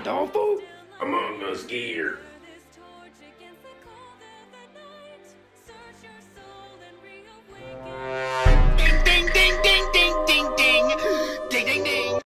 Adolfo? Among Us gear.